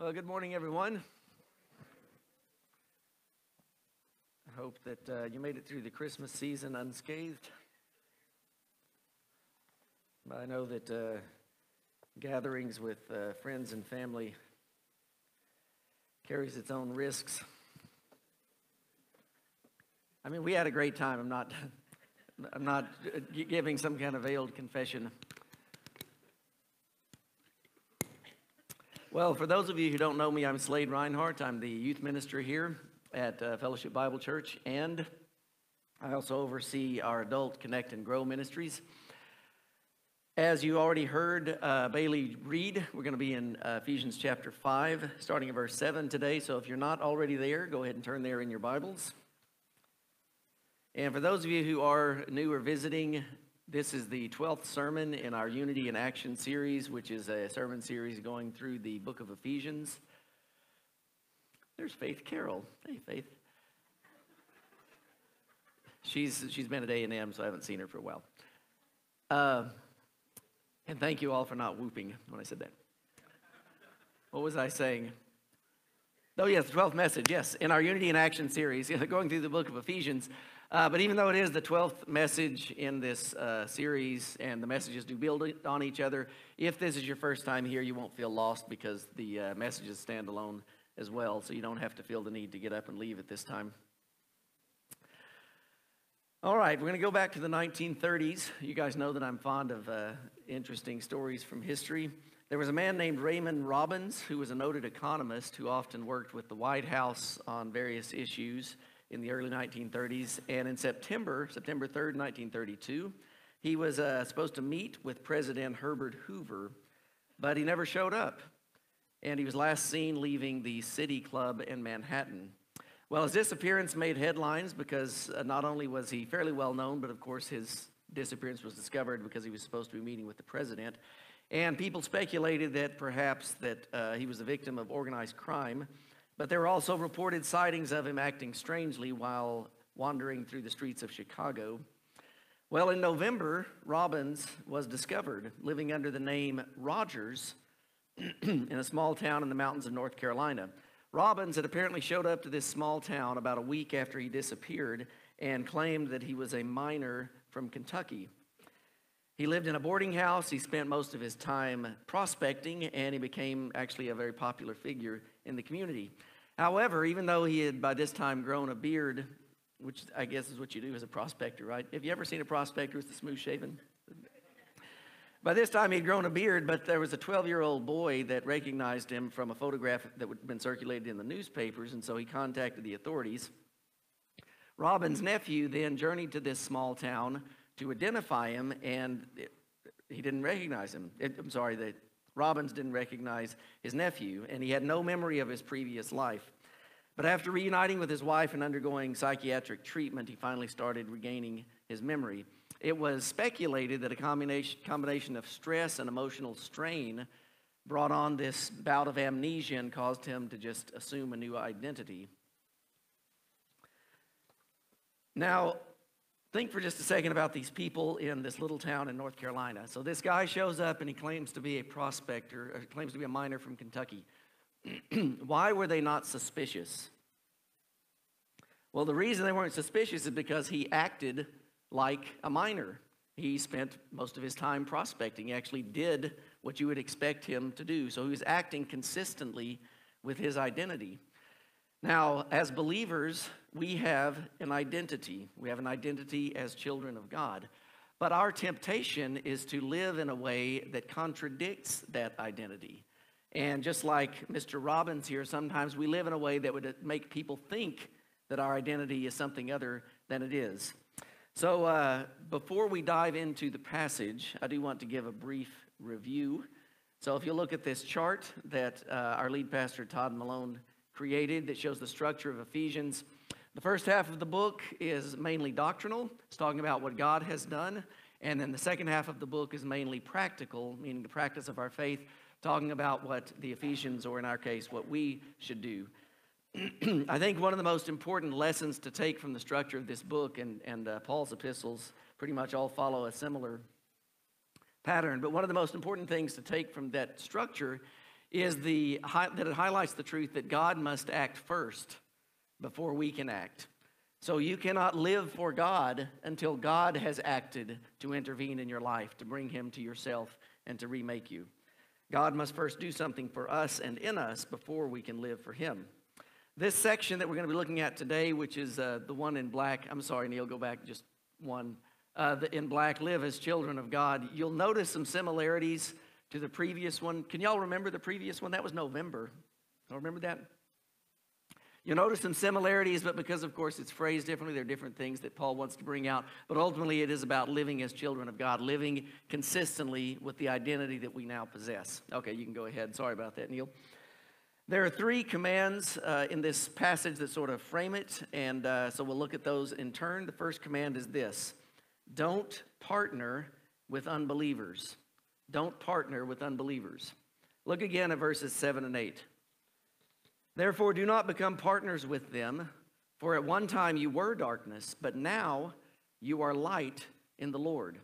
Well, good morning, everyone. I hope that uh, you made it through the Christmas season unscathed. But I know that uh, gatherings with uh, friends and family carries its own risks. I mean, we had a great time. I'm not, I'm not giving some kind of veiled confession. Well, for those of you who don't know me, I'm Slade Rinehart. I'm the youth minister here at uh, Fellowship Bible Church, and I also oversee our adult Connect and Grow ministries. As you already heard uh, Bailey read, we're going to be in uh, Ephesians chapter 5, starting at verse 7 today. So if you're not already there, go ahead and turn there in your Bibles. And for those of you who are new or visiting, this is the 12th sermon in our Unity in Action series, which is a sermon series going through the book of Ephesians. There's Faith Carroll. Hey, Faith. She's, she's been at A&M, so I haven't seen her for a while. Uh, and thank you all for not whooping when I said that. What was I saying? Oh, yes, the 12th message, yes. In our Unity in Action series, going through the book of Ephesians, uh, but even though it is the 12th message in this uh, series and the messages do build on each other, if this is your first time here, you won't feel lost because the uh, messages stand alone as well, so you don't have to feel the need to get up and leave at this time. All right, we're going to go back to the 1930s. You guys know that I'm fond of uh, interesting stories from history. There was a man named Raymond Robbins who was a noted economist who often worked with the White House on various issues in the early 1930s. And in September, September 3rd, 1932, he was uh, supposed to meet with President Herbert Hoover, but he never showed up. And he was last seen leaving the City Club in Manhattan. Well, his disappearance made headlines because uh, not only was he fairly well known, but of course his disappearance was discovered because he was supposed to be meeting with the president. And people speculated that perhaps that uh, he was a victim of organized crime but there were also reported sightings of him acting strangely while wandering through the streets of Chicago. Well, in November, Robbins was discovered living under the name Rogers in a small town in the mountains of North Carolina. Robbins had apparently showed up to this small town about a week after he disappeared and claimed that he was a miner from Kentucky. He lived in a boarding house. He spent most of his time prospecting, and he became actually a very popular figure in the community. However, even though he had by this time grown a beard, which I guess is what you do as a prospector, right? Have you ever seen a prospector with a smooth shaven? By this time, he'd grown a beard, but there was a 12 year old boy that recognized him from a photograph that had been circulated in the newspapers, and so he contacted the authorities. Robin's nephew then journeyed to this small town to identify him, and it, he didn't recognize him. It, I'm sorry, the Robbins didn't recognize his nephew, and he had no memory of his previous life. But after reuniting with his wife and undergoing psychiatric treatment, he finally started regaining his memory. It was speculated that a combination, combination of stress and emotional strain brought on this bout of amnesia and caused him to just assume a new identity. Now, Think for just a second about these people in this little town in North Carolina. So this guy shows up and he claims to be a prospector, or claims to be a miner from Kentucky. Why were they not suspicious? Well, the reason they weren't suspicious is because he acted like a miner. He spent most of his time prospecting. He actually did what you would expect him to do. So he was acting consistently with his identity. Now, as believers, we have an identity. We have an identity as children of God. But our temptation is to live in a way that contradicts that identity. And just like Mr. Robbins here, sometimes we live in a way that would make people think that our identity is something other than it is. So, uh, before we dive into the passage, I do want to give a brief review. So, if you look at this chart that uh, our lead pastor Todd Malone created that shows the structure of Ephesians. The first half of the book is mainly doctrinal, it's talking about what God has done. And then the second half of the book is mainly practical, meaning the practice of our faith, talking about what the Ephesians, or in our case, what we should do. I think one of the most important lessons to take from the structure of this book, and, and uh, Paul's epistles pretty much all follow a similar pattern, but one of the most important things to take from that structure is the, that it highlights the truth that God must act first before we can act. So you cannot live for God until God has acted to intervene in your life, to bring him to yourself, and to remake you. God must first do something for us and in us before we can live for him. This section that we're going to be looking at today, which is uh, the one in black, I'm sorry, Neil, go back just one. Uh, the, in black, live as children of God. You'll notice some similarities to the previous one. Can y'all remember the previous one? That was November. Y'all remember that? You'll notice some similarities, but because, of course, it's phrased differently, there are different things that Paul wants to bring out. But ultimately, it is about living as children of God, living consistently with the identity that we now possess. Okay, you can go ahead. Sorry about that, Neil. There are three commands uh, in this passage that sort of frame it, and uh, so we'll look at those in turn. The first command is this don't partner with unbelievers. Don't partner with unbelievers. Look again at verses 7 and 8. Therefore, do not become partners with them, for at one time you were darkness, but now you are light in the Lord.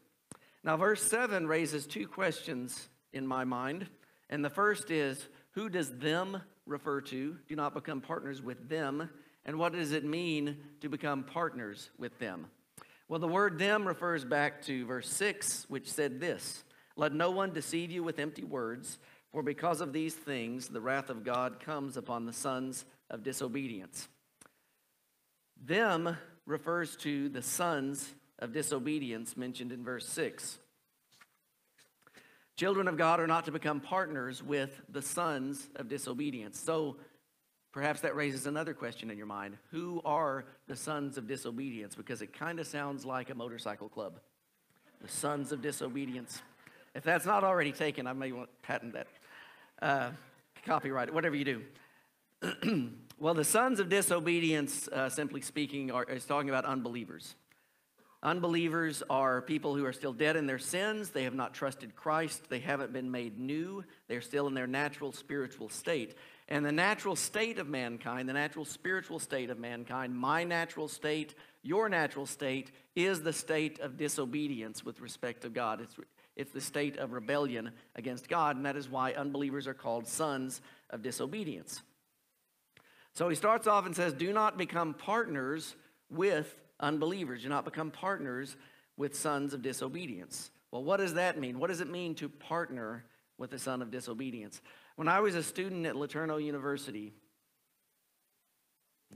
Now, verse 7 raises two questions in my mind. And the first is who does them refer to? Do not become partners with them. And what does it mean to become partners with them? Well, the word them refers back to verse 6, which said this Let no one deceive you with empty words. For because of these things, the wrath of God comes upon the sons of disobedience. Them refers to the sons of disobedience mentioned in verse 6. Children of God are not to become partners with the sons of disobedience. So perhaps that raises another question in your mind. Who are the sons of disobedience? Because it kind of sounds like a motorcycle club. The sons of disobedience. If that's not already taken, I may want to patent that uh, copyright it, whatever you do. well, the sons of disobedience, uh, simply speaking, are, is talking about unbelievers. Unbelievers are people who are still dead in their sins. They have not trusted Christ. They haven't been made new. They're still in their natural spiritual state. And the natural state of mankind, the natural spiritual state of mankind, my natural state, your natural state, is the state of disobedience with respect to God. It's, it's the state of rebellion against God, and that is why unbelievers are called sons of disobedience. So he starts off and says, Do not become partners with unbelievers. Do not become partners with sons of disobedience. Well, what does that mean? What does it mean to partner with a son of disobedience? When I was a student at LeTourneau University,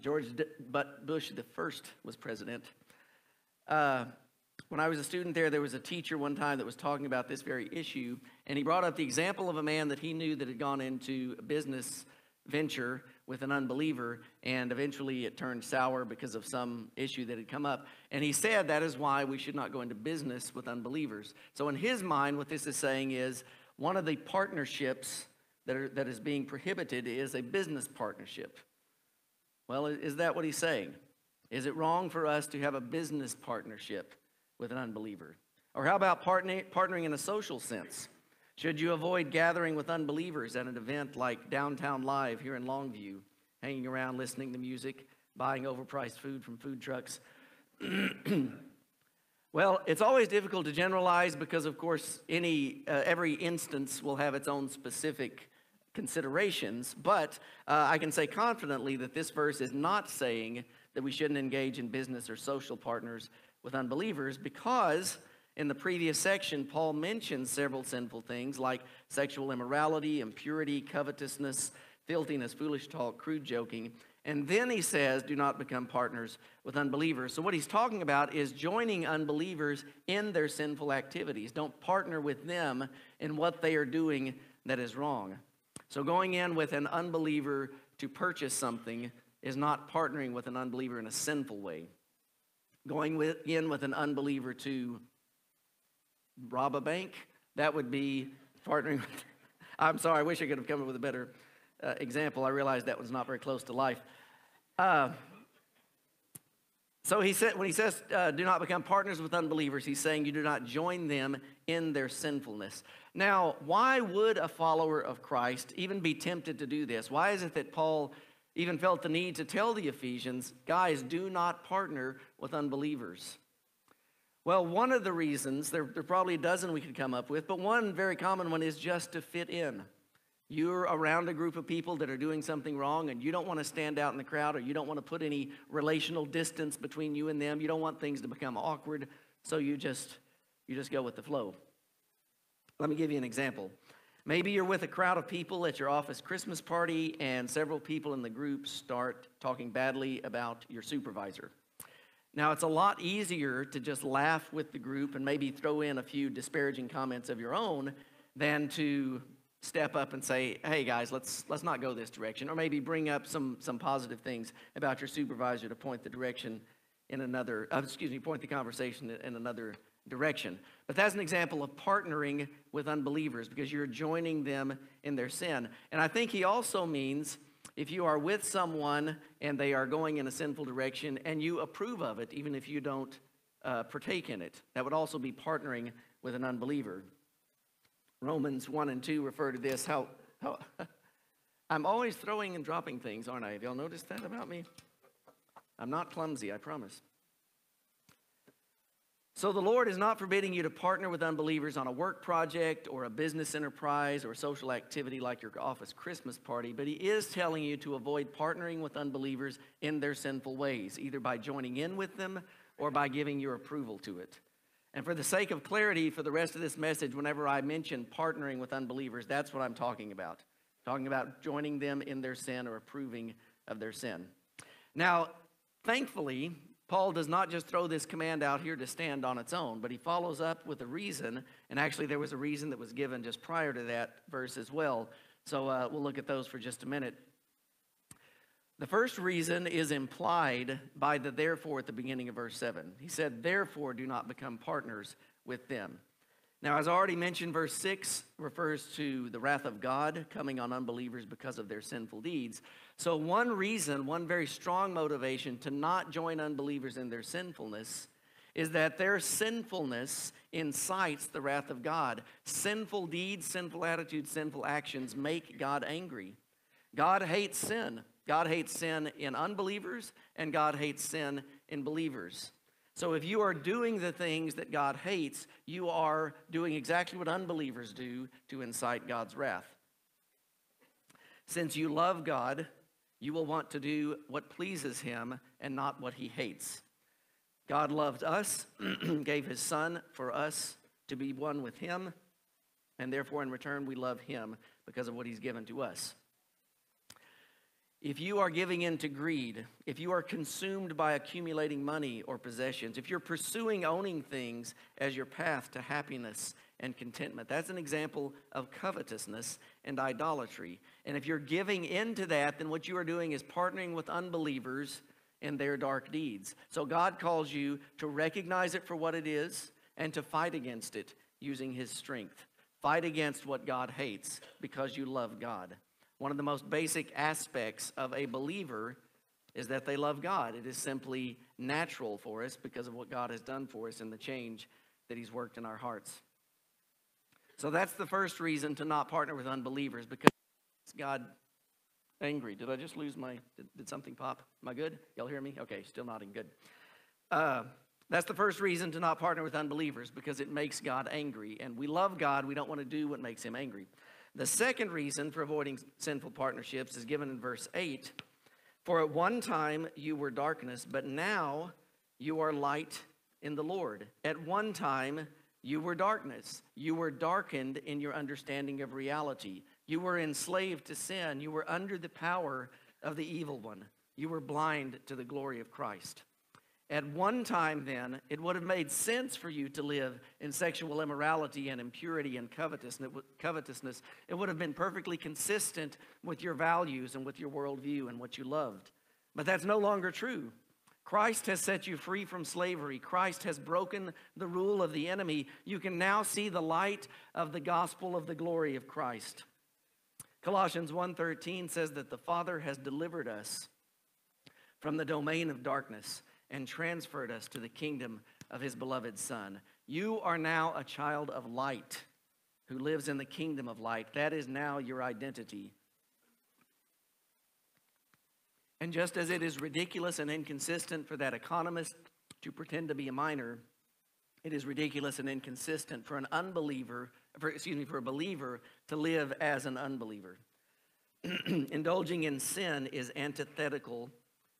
George Bush the first was president. Uh, when I was a student there, there was a teacher one time that was talking about this very issue, and he brought up the example of a man that he knew that had gone into a business venture with an unbeliever, and eventually it turned sour because of some issue that had come up. And he said that is why we should not go into business with unbelievers. So, in his mind, what this is saying is one of the partnerships that, are, that is being prohibited is a business partnership. Well, is that what he's saying? Is it wrong for us to have a business partnership? With an unbeliever? Or how about partnering in a social sense? Should you avoid gathering with unbelievers at an event like Downtown Live here in Longview, hanging around listening to music, buying overpriced food from food trucks? well, it's always difficult to generalize because, of course, any, uh, every instance will have its own specific considerations. But uh, I can say confidently that this verse is not saying that we shouldn't engage in business or social partners with unbelievers because in the previous section, Paul mentions several sinful things like sexual immorality, impurity, covetousness, filthiness, foolish talk, crude joking. And then he says, do not become partners with unbelievers. So, what he's talking about is joining unbelievers in their sinful activities. Don't partner with them in what they are doing that is wrong. So, going in with an unbeliever to purchase something is not partnering with an unbeliever in a sinful way going with, in with an unbeliever to rob a bank, that would be partnering with. I'm sorry, I wish I could have come up with a better uh, example. I realized that was not very close to life. Uh, so he said, when he says, uh, do not become partners with unbelievers, he's saying you do not join them in their sinfulness. Now, why would a follower of Christ even be tempted to do this? Why is it that Paul even felt the need to tell the Ephesians, guys, do not partner with unbelievers. Well, one of the reasons, there, there are probably a dozen we could come up with, but one very common one is just to fit in. You're around a group of people that are doing something wrong and you don't want to stand out in the crowd or you don't want to put any relational distance between you and them. You don't want things to become awkward, so you just you just go with the flow. Let me give you an example. Maybe you're with a crowd of people at your office Christmas party and several people in the group start talking badly about your supervisor. Now, it's a lot easier to just laugh with the group and maybe throw in a few disparaging comments of your own than to step up and say, hey guys, let's, let's not go this direction. Or maybe bring up some, some positive things about your supervisor to point the direction in another, uh, excuse me, point the conversation in another direction. But that's an example of partnering with unbelievers because you're joining them in their sin. And I think he also means if you are with someone and they are going in a sinful direction and you approve of it, even if you don't uh, partake in it, that would also be partnering with an unbeliever. Romans 1 and 2 refer to this. How, how I'm always throwing and dropping things, aren't I? Have y'all noticed that about me? I'm not clumsy, I promise. So the Lord is not forbidding you to partner with unbelievers on a work project or a business enterprise or social activity like your office Christmas party, but He is telling you to avoid partnering with unbelievers in their sinful ways, either by joining in with them or by giving your approval to it. And for the sake of clarity for the rest of this message, whenever I mention partnering with unbelievers, that's what I'm talking about. Talking about joining them in their sin or approving of their sin. Now, thankfully, Paul does not just throw this command out here to stand on its own, but he follows up with a reason. And actually, there was a reason that was given just prior to that verse as well. So uh, we'll look at those for just a minute. The first reason is implied by the therefore at the beginning of verse 7. He said, Therefore, do not become partners with them. Now, as already mentioned, verse 6 refers to the wrath of God coming on unbelievers because of their sinful deeds. So, one reason, one very strong motivation to not join unbelievers in their sinfulness is that their sinfulness incites the wrath of God. Sinful deeds, sinful attitudes, sinful actions make God angry. God hates sin. God hates sin in unbelievers, and God hates sin in believers. So if you are doing the things that God hates, you are doing exactly what unbelievers do to incite God's wrath. Since you love God, you will want to do what pleases Him and not what He hates. God loved us, gave His Son for us to be one with Him, and therefore in return we love Him because of what He's given to us. If you are giving in to greed, if you are consumed by accumulating money or possessions, if you're pursuing owning things as your path to happiness and contentment, that's an example of covetousness and idolatry. And if you're giving into that, then what you are doing is partnering with unbelievers in their dark deeds. So God calls you to recognize it for what it is and to fight against it using His strength. Fight against what God hates because you love God. One of the most basic aspects of a believer is that they love God. It is simply natural for us because of what God has done for us and the change that He's worked in our hearts. So that's the first reason to not partner with unbelievers because God angry. Did I just lose my, did, did, something pop? Am I good? Y'all hear me? Okay, still nodding, good. Uh, that's the first reason to not partner with unbelievers because it makes God angry. And we love God, we don't want to do what makes Him angry. The second reason for avoiding sinful partnerships is given in verse 8 For at one time you were darkness, but now you are light in the Lord. At one time you were darkness. You were darkened in your understanding of reality. You were enslaved to sin. You were under the power of the evil one. You were blind to the glory of Christ. At one time, then, it would have made sense for you to live in sexual immorality and impurity and covetousness. It would have been perfectly consistent with your values and with your worldview and what you loved. But that's no longer true. Christ has set you free from slavery. Christ has broken the rule of the enemy. You can now see the light of the gospel of the glory of Christ. Colossians 1:13 says that the Father has delivered us from the domain of darkness and transferred us to the kingdom of his beloved Son. You are now a child of light who lives in the kingdom of light. That is now your identity. And just as it is ridiculous and inconsistent for that economist to pretend to be a miner, It is ridiculous and inconsistent for an unbeliever, for, excuse me, for a believer to live as an unbeliever. Indulging in sin is antithetical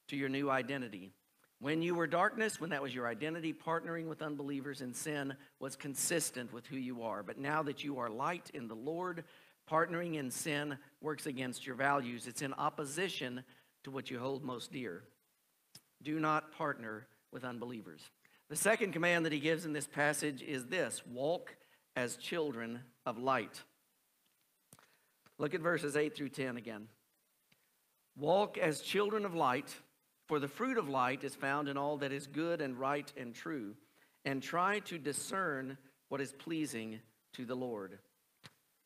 to your new identity. When you were darkness, when that was your identity, partnering with unbelievers in sin was consistent with who you are. But now that you are light in the Lord, partnering in sin works against your values. It's in opposition to what you hold most dear. Do not partner with unbelievers. The second command that he gives in this passage is this walk as children of light. Look at verses 8 through 10 again. Walk as children of light, for the fruit of light is found in all that is good and right and true, and try to discern what is pleasing to the Lord.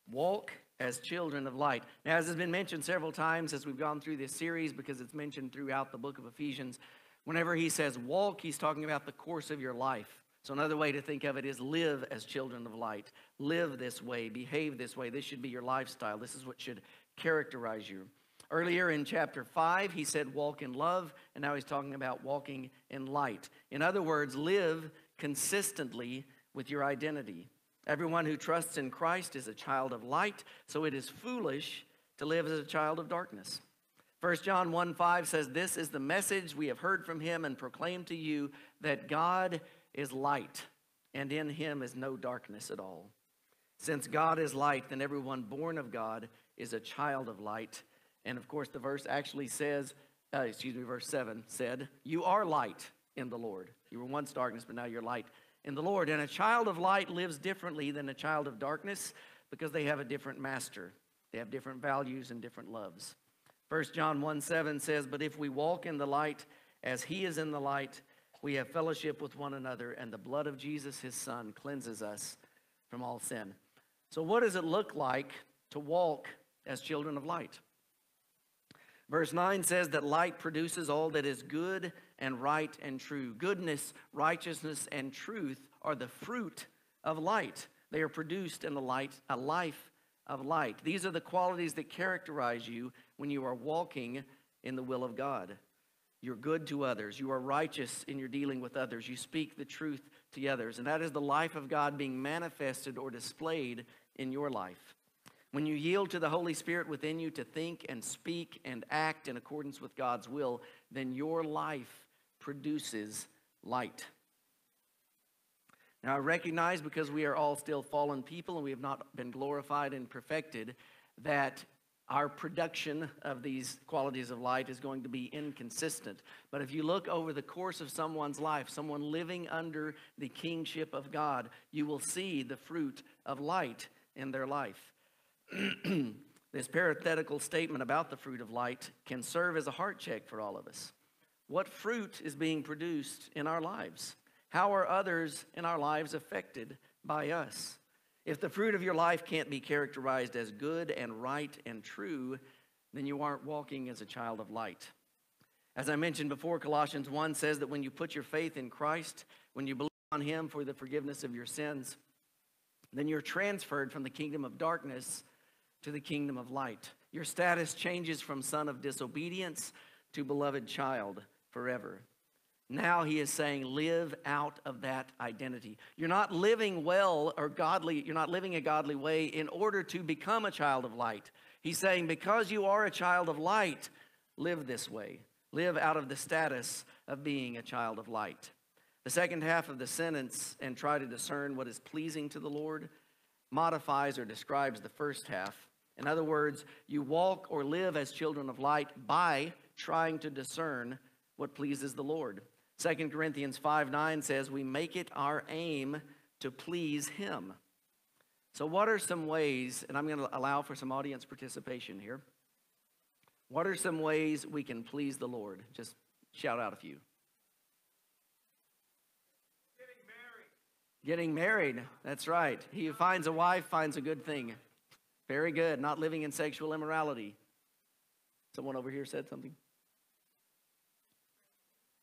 Walk as children of light. Now, as has been mentioned several times as we've gone through this series, because it's mentioned throughout the book of Ephesians, whenever he says walk, he's talking about the course of your life. So, another way to think of it is live as children of light. Live this way, behave this way. This should be your lifestyle. This is what should characterize you. Earlier in chapter 5, he said walk in love, and now he's talking about walking in light. In other words, live consistently with your identity. Everyone who trusts in Christ is a child of light, so it is foolish to live as a child of darkness. 1 John 1 5 says, This is the message we have heard from him and proclaimed to you that God is light, and in him is no darkness at all. Since God is light, then everyone born of God is a child of light. And of course, the verse actually says, uh, excuse me, verse 7 said, You are light in the Lord. You were once darkness, but now you're light in the Lord. And a child of light lives differently than a child of darkness because they have a different master. They have different values and different loves. 1 John 1 7 says, But if we walk in the light as he is in the light, we have fellowship with one another, and the blood of Jesus, his son, cleanses us from all sin. So, what does it look like to walk as children of light? Verse 9 says that light produces all that is good and right and true. Goodness, righteousness, and truth are the fruit of light. They are produced in the light, a life of light. These are the qualities that characterize you when you are walking in the will of God. You're good to others. You are righteous in your dealing with others. You speak the truth to others. And that is the life of God being manifested or displayed in your life. When you yield to the Holy Spirit within you to think and speak and act in accordance with God's will, then your life produces light. Now, I recognize because we are all still fallen people and we have not been glorified and perfected, that our production of these qualities of light is going to be inconsistent. But if you look over the course of someone's life, someone living under the kingship of God, you will see the fruit of light in their life. This parenthetical statement about the fruit of light can serve as a heart check for all of us. What fruit is being produced in our lives? How are others in our lives affected by us? If the fruit of your life can't be characterized as good and right and true, then you aren't walking as a child of light. As I mentioned before, Colossians 1 says that when you put your faith in Christ, when you believe on Him for the forgiveness of your sins, then you're transferred from the kingdom of darkness to the kingdom of light. Your status changes from son of disobedience to beloved child forever. Now he is saying, live out of that identity. You're not living well or godly, you're not living a godly way in order to become a child of light. He's saying, because you are a child of light, live this way. Live out of the status of being a child of light. The second half of the sentence, and try to discern what is pleasing to the Lord, modifies or describes the first half. In other words, you walk or live as children of light by trying to discern what pleases the Lord. 2 Corinthians 5 9 says, We make it our aim to please Him. So, what are some ways, and I'm going to allow for some audience participation here. What are some ways we can please the Lord? Just shout out a few. Getting married. Getting married, that's right. He who finds a wife finds a good thing. Very good. Not living in sexual immorality. Someone over here said something.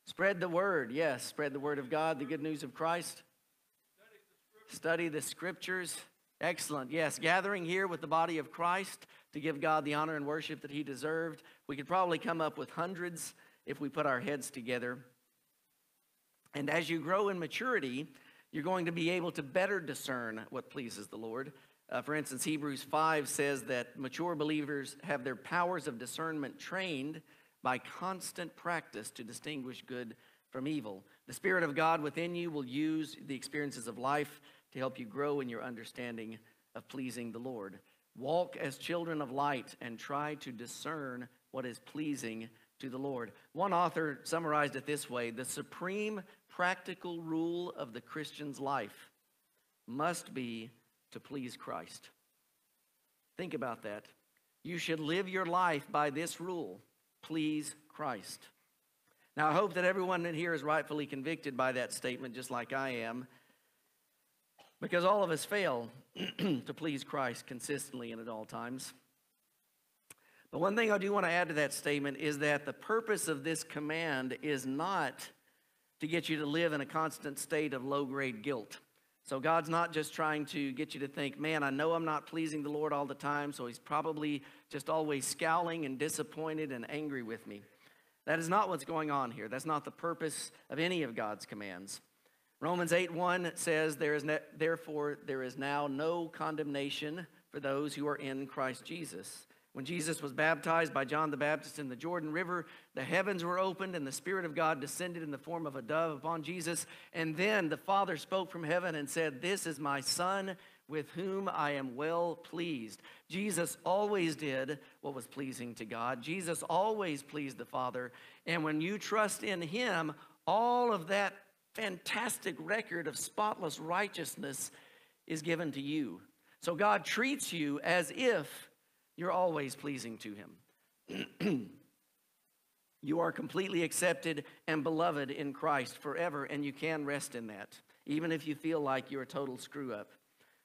Spread the word. Yes, spread the word of God, the good news of Christ. Study the scriptures. Excellent. Yes, gathering here with the body of Christ to give God the honor and worship that he deserved. We could probably come up with hundreds if we put our heads together. And as you grow in maturity, You're going to be able to better discern what pleases the Lord. Uh, for instance, Hebrews 5 says that mature believers have their powers of discernment trained by constant practice to distinguish good from evil. The Spirit of God within you will use the experiences of life to help you grow in your understanding of pleasing the Lord. Walk as children of light and try to discern what is pleasing to the Lord. One author summarized it this way The supreme practical rule of the Christian's life must be to please Christ. Think about that. You should live your life by this rule please Christ. Now, I hope that everyone in here is rightfully convicted by that statement, just like I am, because all of us fail to please Christ consistently and at all times. But one thing I do want to add to that statement is that the purpose of this command is not to get you to live in a constant state of low grade guilt. So God's not just trying to get you to think, man, I know I'm not pleasing the Lord all the time, so he's probably just always scowling and disappointed and angry with me. That is not what's going on here. That's not the purpose of any of God's commands. Romans 8 1 says, there is ne- Therefore, there is now no condemnation for those who are in Christ Jesus. When Jesus was baptized by John the Baptist in the Jordan River, the heavens were opened and the Spirit of God descended in the form of a dove upon Jesus. And then the Father spoke from heaven and said, This is my Son with whom I am well pleased. Jesus always did what was pleasing to God. Jesus always pleased the Father. And when you trust in Him, all of that fantastic record of spotless righteousness is given to you. So God treats you as if you're always pleasing to Him. you are completely accepted and beloved in Christ forever, and you can rest in that, even if you feel like you're a total screw up.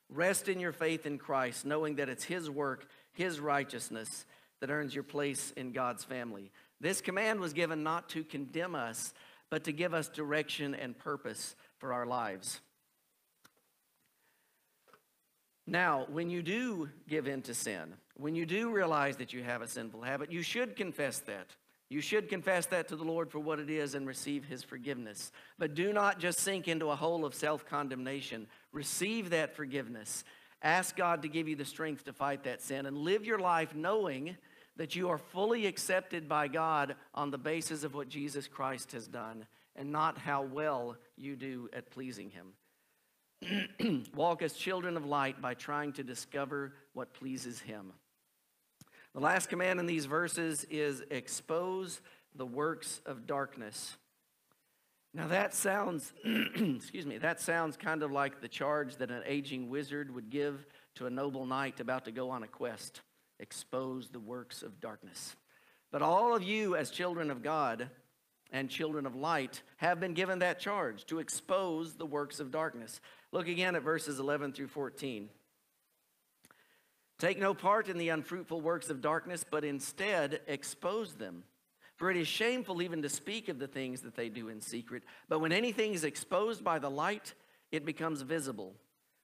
Rest in your faith in Christ, knowing that it's His work, His righteousness that earns your place in God's family. This command was given not to condemn us, but to give us direction and purpose for our lives. Now, when you do give in to sin, when you do realize that you have a sinful habit, you should confess that. You should confess that to the Lord for what it is and receive His forgiveness. But do not just sink into a hole of self condemnation. Receive that forgiveness. Ask God to give you the strength to fight that sin and live your life knowing that you are fully accepted by God on the basis of what Jesus Christ has done and not how well you do at pleasing Him. Walk as children of light by trying to discover what pleases Him. The last command in these verses is expose the works of darkness. Now that sounds, excuse me, that sounds kind of like the charge that an aging wizard would give to a noble knight about to go on a quest expose the works of darkness. But all of you, as children of God, and children of light have been given that charge to expose the works of darkness. Look again at verses 11 through 14. Take no part in the unfruitful works of darkness, but instead expose them. For it is shameful even to speak of the things that they do in secret. But when anything is exposed by the light, it becomes visible.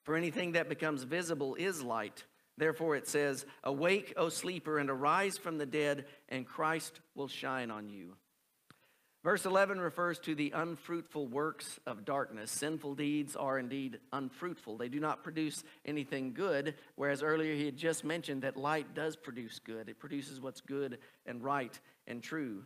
For anything that becomes visible is light. Therefore it says, Awake, O sleeper, and arise from the dead, and Christ will shine on you. Verse 11 refers to the unfruitful works of darkness. Sinful deeds are indeed unfruitful. They do not produce anything good, whereas earlier he had just mentioned that light does produce good. It produces what's good and right and true.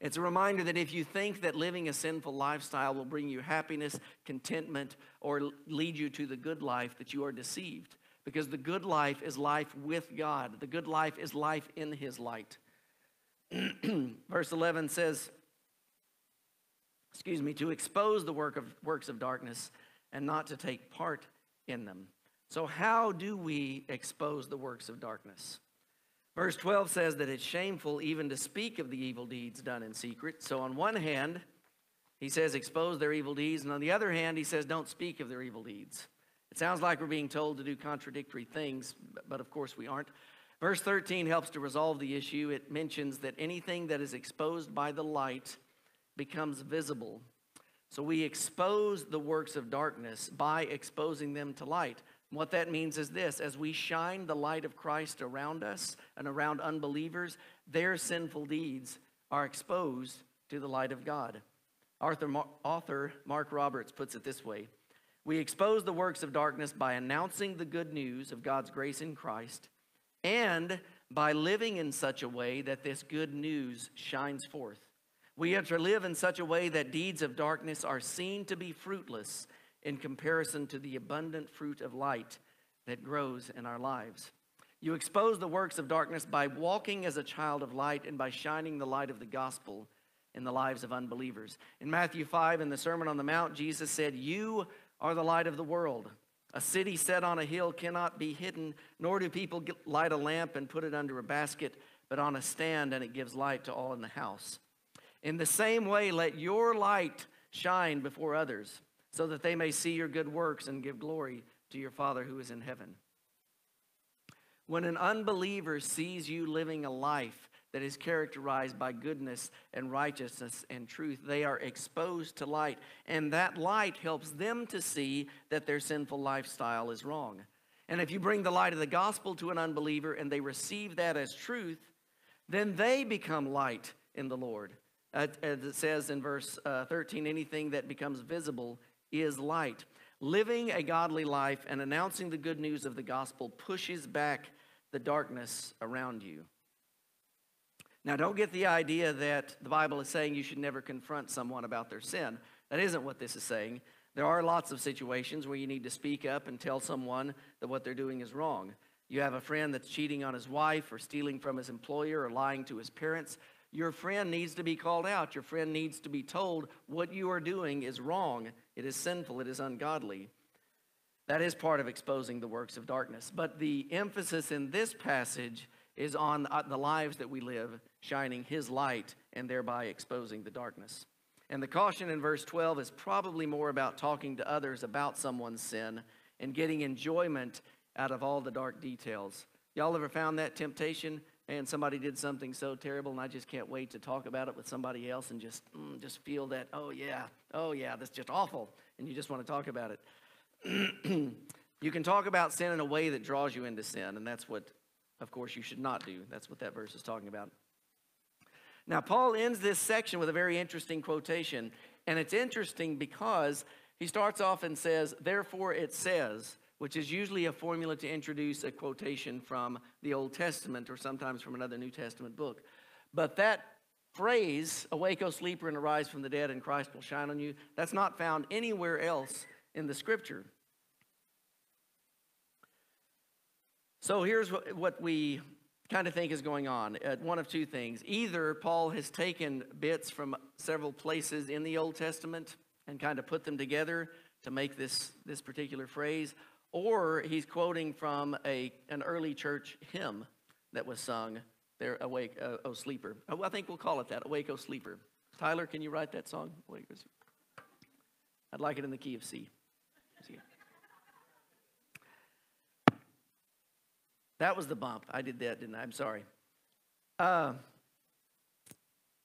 It's a reminder that if you think that living a sinful lifestyle will bring you happiness, contentment, or lead you to the good life, that you are deceived. Because the good life is life with God, the good life is life in His light. Verse 11 says, excuse me, to expose the work of, works of darkness and not to take part in them. So, how do we expose the works of darkness? Verse 12 says that it's shameful even to speak of the evil deeds done in secret. So, on one hand, he says expose their evil deeds, and on the other hand, he says don't speak of their evil deeds. It sounds like we're being told to do contradictory things, but of course we aren't. Verse 13 helps to resolve the issue. It mentions that anything that is exposed by the light becomes visible. So we expose the works of darkness by exposing them to light. What that means is this as we shine the light of Christ around us and around unbelievers, their sinful deeds are exposed to the light of God. Arthur, author Mark Roberts puts it this way We expose the works of darkness by announcing the good news of God's grace in Christ and by living in such a way that this good news shines forth. We have to live in such a way that deeds of darkness are seen to be fruitless in comparison to the abundant fruit of light that grows in our lives. You expose the works of darkness by walking as a child of light and by shining the light of the gospel in the lives of unbelievers. In Matthew 5, in the Sermon on the Mount, Jesus said, You are the light of the world. A city set on a hill cannot be hidden, nor do people light a lamp and put it under a basket, but on a stand, and it gives light to all in the house. In the same way, let your light shine before others, so that they may see your good works and give glory to your Father who is in heaven. When an unbeliever sees you living a life that is characterized by goodness and righteousness and truth, they are exposed to light. And that light helps them to see that their sinful lifestyle is wrong. And if you bring the light of the gospel to an unbeliever and they receive that as truth, then they become light in the Lord. As it says in verse uh, 13, anything that becomes visible is light. Living a godly life and announcing the good news of the gospel pushes back the darkness around you. Now, don't get the idea that the Bible is saying you should never confront someone about their sin. That isn't what this is saying. There are lots of situations where you need to speak up and tell someone that what they're doing is wrong. You have a friend that's cheating on his wife or stealing from his employer or lying to his parents. Your friend needs to be called out. Your friend needs to be told what you are doing is wrong. It is sinful. It is ungodly. That is part of exposing the works of darkness. But the emphasis in this passage is on the lives that we live, shining His light and thereby exposing the darkness. And the caution in verse 12 is probably more about talking to others about someone's sin and getting enjoyment out of all the dark details. Y'all ever found that temptation? And somebody did something so terrible, and I just can't wait to talk about it with somebody else and just, mm, just feel that, oh yeah, oh yeah, that's just awful. And you just want to talk about it. you can talk about sin in a way that draws you into sin, and that's what of course, you should not do. That's what that verse is talking about. Now, Paul ends this section with a very interesting quotation. And it's interesting because he starts off and says, Therefore it says, which is usually a formula to introduce a quotation from the Old Testament or sometimes from another New Testament book. But that phrase, Awake, O sleeper, and arise from the dead, and Christ will shine on you, that's not found anywhere else in the scripture. So here's what we kind of think is going on. Uh, one of two things. Either Paul has taken bits from several places in the Old Testament and kind of put them together to make this, this particular phrase, or he's quoting from a, an early church hymn that was sung there, Awake, uh, O Sleeper. Oh, I think we'll call it that, Awake, O Sleeper. Tyler, can you write that song? I'd like it in the key of C. That was the bump. I did that, didn't I? I'm sorry. Uh,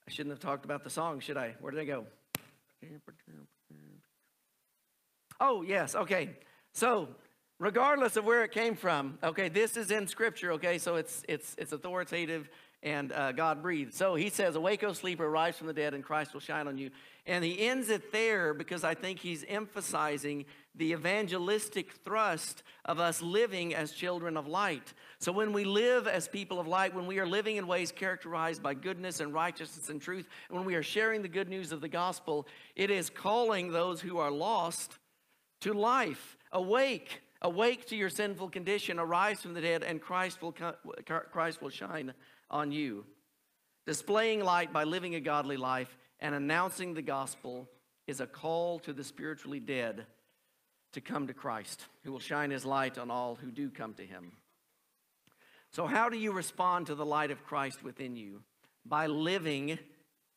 I shouldn't have talked about the song, should I? Where did I go? Oh, yes. Okay. So, regardless of where it came from, okay, this is in Scripture. Okay, so it's it's it's authoritative and uh, God breathed. So he says, "Awake, O sleeper, rise from the dead, and Christ will shine on you." And he ends it there because I think he's emphasizing the evangelistic thrust of us living as children of light. So, when we live as people of light, when we are living in ways characterized by goodness and righteousness and truth, when we are sharing the good news of the gospel, it is calling those who are lost to life. Awake, awake to your sinful condition, arise from the dead, and Christ will, Christ will shine on you. Displaying light by living a godly life and announcing the gospel is a call to the spiritually dead to come to Christ, who will shine his light on all who do come to him. So, how do you respond to the light of Christ within you? By living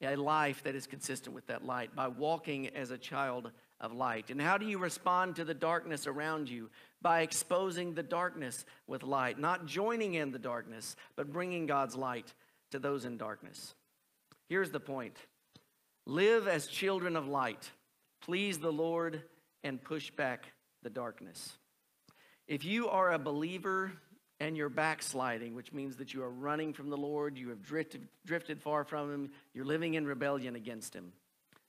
a life that is consistent with that light, by walking as a child of light. And how do you respond to the darkness around you? By exposing the darkness with light, not joining in the darkness, but bringing God's light to those in darkness. Here's the point live as children of light, please the Lord and push back the darkness. If you are a believer and you're backsliding, which means that you are running from the Lord, you have drifted, drifted far from Him, you're living in rebellion against Him,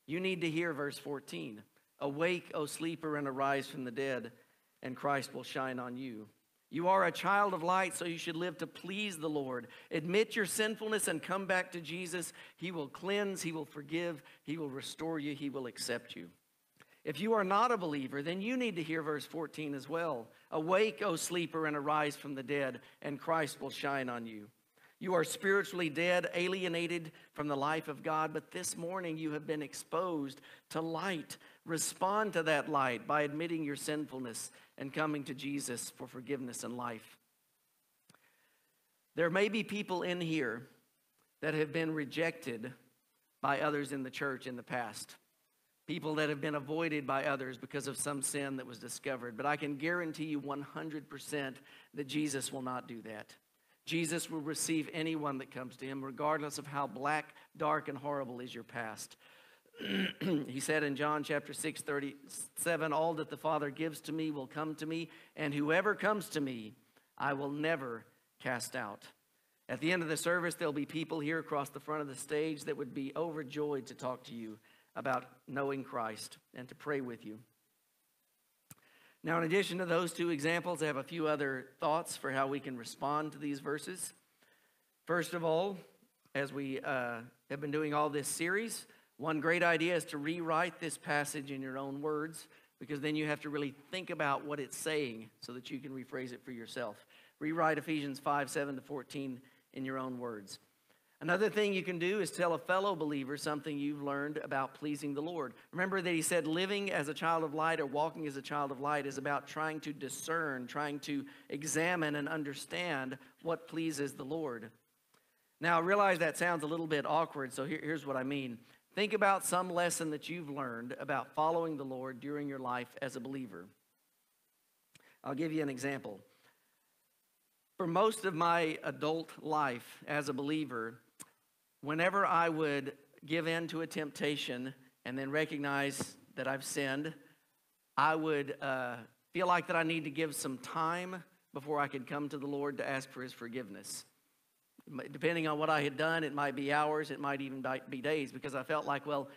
You need to hear verse 14 Awake, O sleeper, and arise from the dead, and Christ will shine on you. You are a child of light, so you should live to please the Lord. Admit your sinfulness and come back to Jesus. He will cleanse, He will forgive, He will restore you, He will accept you. If you are not a believer, then you need to hear verse 14 as well. Awake, O sleeper, and arise from the dead, and Christ will shine on you. You are spiritually dead, alienated from the life of God, but this morning you have been exposed to light. Respond to that light by admitting your sinfulness and coming to Jesus for forgiveness and life. There may be people in here that have been rejected by others in the church in the past. People that have been avoided by others because of some sin that was discovered. But I can guarantee you 100% that Jesus will not do that. Jesus will receive anyone that comes to him, regardless of how black, dark, and horrible is your past. he said in John chapter 6, 37, All that the Father gives to me will come to me, and whoever comes to me, I will never cast out. At the end of the service, there'll be people here across the front of the stage that would be overjoyed to talk to you about knowing Christ and to pray with you. Now, in addition to those two examples, I have a few other thoughts for how we can respond to these verses. First of all, as we uh, have been doing all this series, one great idea is to rewrite this passage in your own words because then you have to really think about what it's saying so that you can rephrase it for yourself. Rewrite Ephesians 5 7 to 14 in your own words. Another thing you can do is tell a fellow believer something you've learned about pleasing the Lord. Remember that he said living as a child of light or walking as a child of light is about trying to discern, trying to examine and understand what pleases the Lord. Now, I realize that sounds a little bit awkward, so here, here's what I mean. Think about some lesson that you've learned about following the Lord during your life as a believer. I'll give you an example. For most of my adult life as a believer, whenever I would give in to a temptation and then recognize that I've sinned, I would uh, feel like that I need to give some time before I could come to the Lord to ask for His forgiveness. Depending on what I had done, it might be hours, it might even be days, because I felt like, well,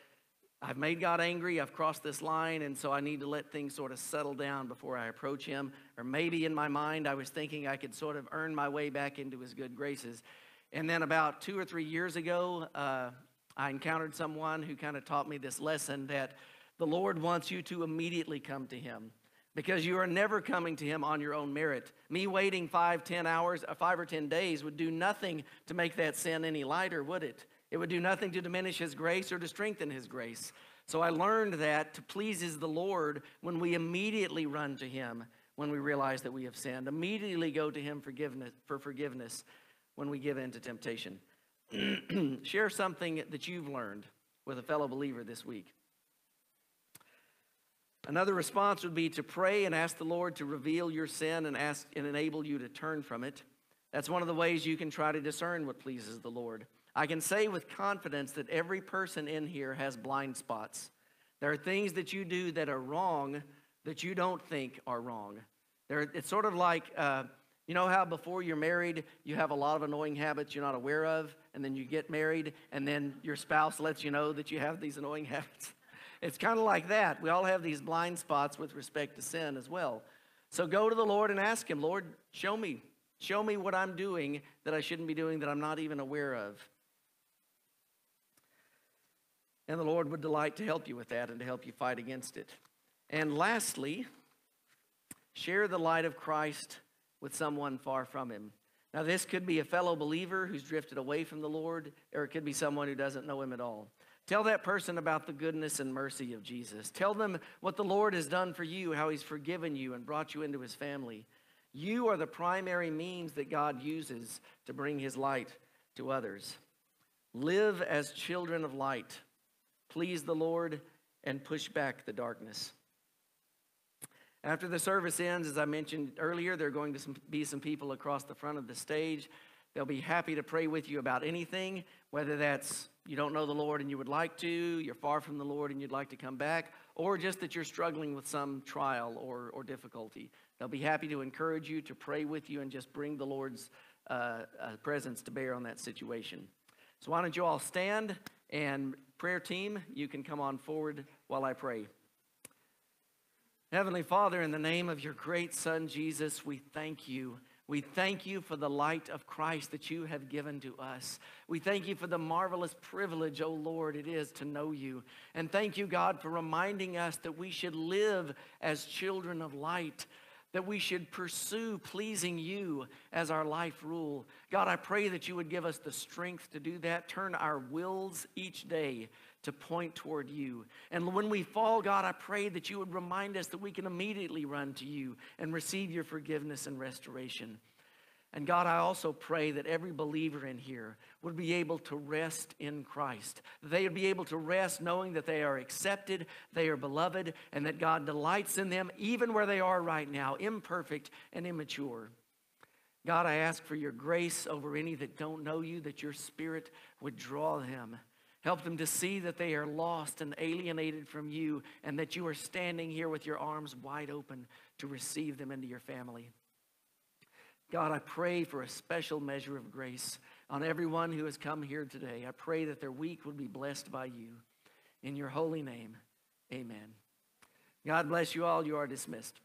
I've made God angry, I've crossed this line, and so I need to let things sort of settle down before I approach Him. Or maybe in my mind, I was thinking I could sort of earn my way back into His good graces. And then about two or three years ago, uh, I encountered someone who kind of taught me this lesson that the Lord wants you to immediately come to Him because you are never coming to him on your own merit. Me waiting five, ten hours, uh, five or ten days would do nothing to make that sin any lighter, would it? It would do nothing to diminish his grace or to strengthen his grace. So I learned that to pleases the Lord when we immediately run to him when we realize that we have sinned. Immediately go to him forgiveness, for forgiveness when we give in to temptation. Share something that you've learned with a fellow believer this week. Another response would be to pray and ask the Lord to reveal your sin and ask and enable you to turn from it. That's one of the ways you can try to discern what pleases the Lord. I can say with confidence that every person in here has blind spots. There are things that you do that are wrong that you don't think are wrong. There, it's sort of like, uh, you know how before you're married, you have a lot of annoying habits you're not aware of, and then you get married, and then your spouse lets you know that you have these annoying habits? It's kind of like that. We all have these blind spots with respect to sin as well. So go to the Lord and ask Him, Lord, show me. Show me what I'm doing that I shouldn't be doing that I'm not even aware of. And the Lord would delight to help you with that and to help you fight against it. And lastly, share the light of Christ with someone far from Him. Now, this could be a fellow believer who's drifted away from the Lord, or it could be someone who doesn't know Him at all. Tell that person about the goodness and mercy of Jesus. Tell them what the Lord has done for you, how he's forgiven you and brought you into his family. You are the primary means that God uses to bring his light to others. Live as children of light. Please the Lord and push back the darkness. After the service ends, as I mentioned earlier, there are going to be some people across the front of the stage. They'll be happy to pray with you about anything, whether that's you don't know the Lord and you would like to, you're far from the Lord and you'd like to come back, or just that you're struggling with some trial or, or difficulty. They'll be happy to encourage you, to pray with you, and just bring the Lord's uh, uh, presence to bear on that situation. So, why don't you all stand and prayer team, you can come on forward while I pray. Heavenly Father, in the name of your great Son, Jesus, we thank you. We thank you for the light of Christ that you have given to us. We thank you for the marvelous privilege, O Lord, it is to know you. And thank you, God, for reminding us that we should live as children of light, that we should pursue pleasing you as our life rule. God, I pray that you would give us the strength to do that, turn our wills each day to point toward you. And when we fall, God, I pray that you would remind us that we can immediately run to you and receive your forgiveness and restoration. And God, I also pray that every believer in here would be able to rest in Christ. They would be able to rest knowing that they are accepted, they are beloved, and that God delights in them even where they are right now, imperfect and immature. God, I ask for your grace over any that don't know you, that your spirit would draw them Help them to see that they are lost and alienated from you, and that you are standing here with your arms wide open to receive them into your family. God, I pray for a special measure of grace on everyone who has come here today. I pray that their week would be blessed by you. In your holy name, amen. God bless you all. You are dismissed.